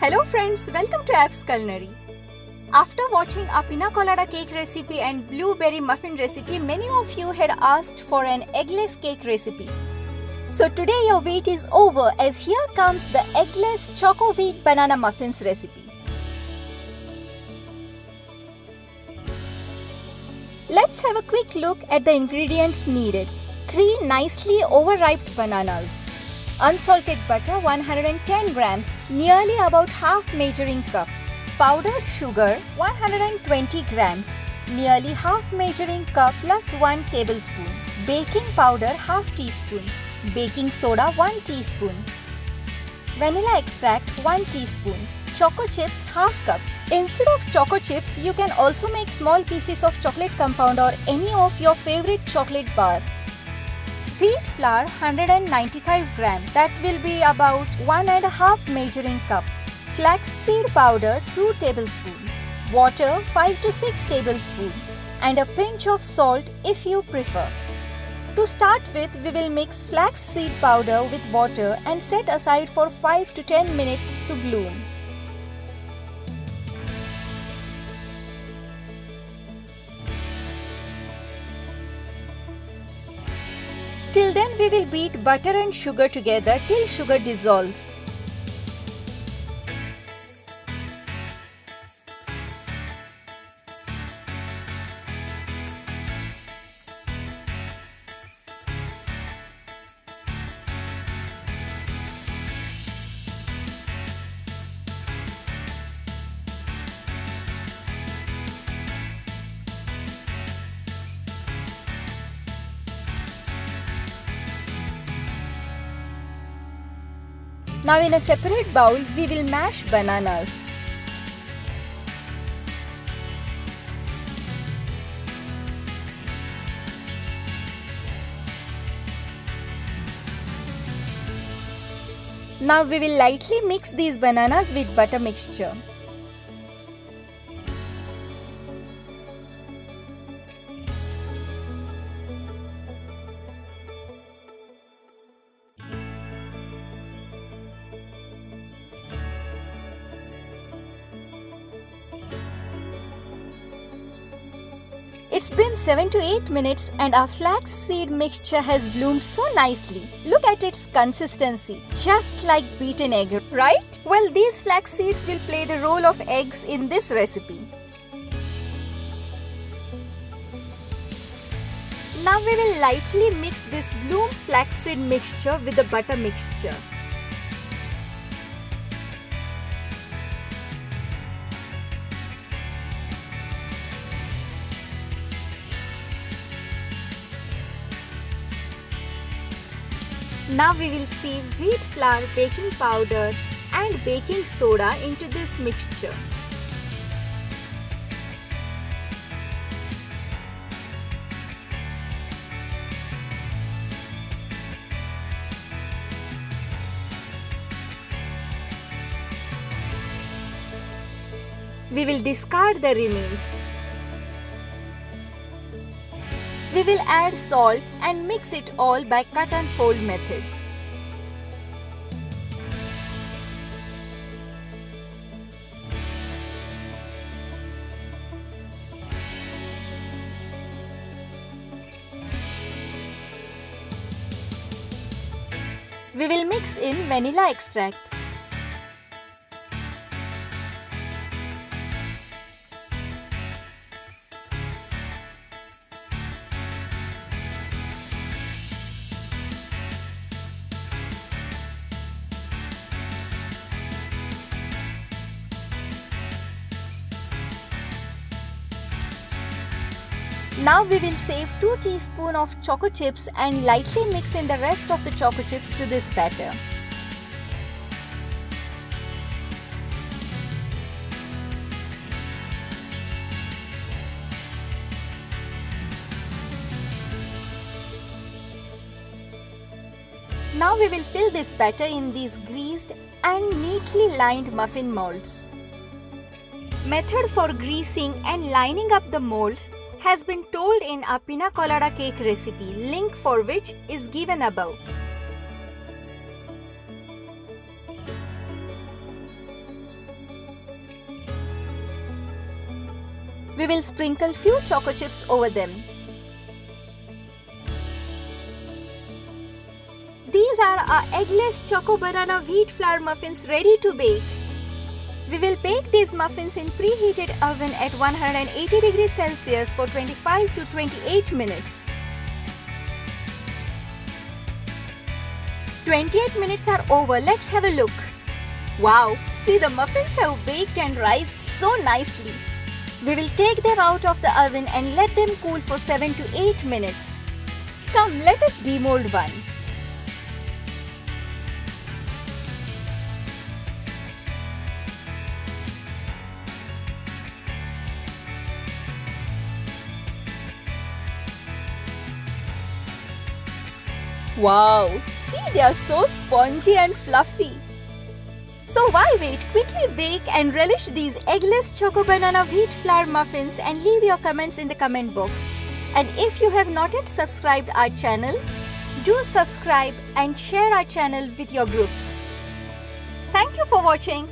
Hello friends, welcome to Aps' Culinary. After watching a pina colada cake recipe and blueberry muffin recipe, many of you had asked for an eggless cake recipe. So today your wait is over as here comes the eggless choco wheat banana muffins recipe. Let's have a quick look at the ingredients needed. 3 nicely overripe bananas, unsalted butter 110 grams, nearly about half measuring cup, powdered sugar 120 grams, nearly half measuring cup plus 1 tablespoon, baking powder half teaspoon, baking soda 1 teaspoon, vanilla extract 1 teaspoon, choco chips half cup. Instead of choco chips, you can also make small pieces of chocolate compound or any of your favorite chocolate bar. Wheat flour 195 gram that will be about 1 and a half measuring cup. Flax seed powder 2 tablespoon. Water 5 to 6 tablespoon and a pinch of salt if you prefer. To start with, we will mix flax seed powder with water and set aside for 5 to 10 minutes to bloom. We will beat butter and sugar together till sugar dissolves. Now in a separate bowl, we will mash bananas. Now we will lightly mix these bananas with butter mixture. It's been 7 to 8 minutes and our flaxseed mixture has bloomed so nicely. Look at its consistency, just like beaten egg, right? Well, these flax seeds will play the role of eggs in this recipe. Now we will lightly mix this bloom flaxseed mixture with the butter mixture. Now we will sieve wheat flour, baking powder and baking soda into this mixture. We will discard the remains. We will add salt and mix it all by cut and fold method. We will mix in vanilla extract. Now we will save 2 teaspoon of choco chips and lightly mix in the rest of the choco chips to this batter. Now we will fill this batter in these greased and neatly lined muffin molds. Method for greasing and lining up the molds has been told in our pina colada cake recipe, link for which is given above. We will sprinkle few choco chips over them. These are our eggless choco banana wheat flour muffins ready to bake. We will bake these muffins in preheated oven at 180 degrees Celsius for 25 to 28 minutes. 28 minutes are over. Let's have a look. Wow, see the muffins have baked and rised so nicely. We will take them out of the oven and let them cool for 7 to 8 minutes. Come, let us demold one. Wow, see they are so spongy and fluffy. So why wait? Quickly bake and relish these eggless choco banana wheat flour muffins and leave your comments in the comment box. And if you have not yet subscribed our channel, do subscribe and share our channel with your groups. Thank you for watching.